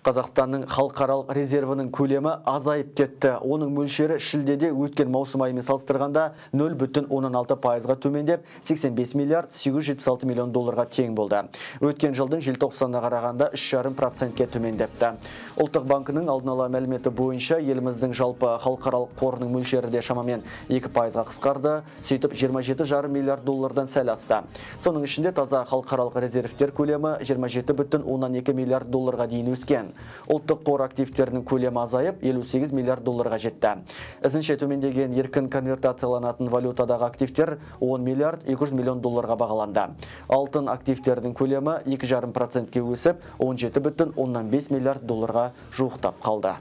Қазақстанның халықаралық резервінің көлемі азайып кетті. Оның мөлшері шілдеде өткен маусым айымен салыстырғанда 0,16 пайызға төмендеп 85 миллиард 876 миллион долларға тең болды. Өткен жылдың желтоқсанына қарағанда 3,5 процентке төмендепті. Ұлттық банкінің алдын ала мәліметі бойынша еліміздің жалпы халықаралық қорының мөлшері де шамамен 2 пайызға қысқарды, сөйтіп 27,5 миллиард доллардан сәл асты. Соның ішінде таза халықаралық резервтер көлемі 27,2 миллиард долларға дейін өскен ұлттық қор активтерінің көлемі азайып 58 миллиард долларға жетті. Ізінше төмендеген еркін конвертацияланатын валютадағы активтер 10 миллиард 200 миллион долларға бағаланды. Алтын активтердің көлемі 2,5 процентке өсіп 17,5 миллиард долларға жуықтап қалды.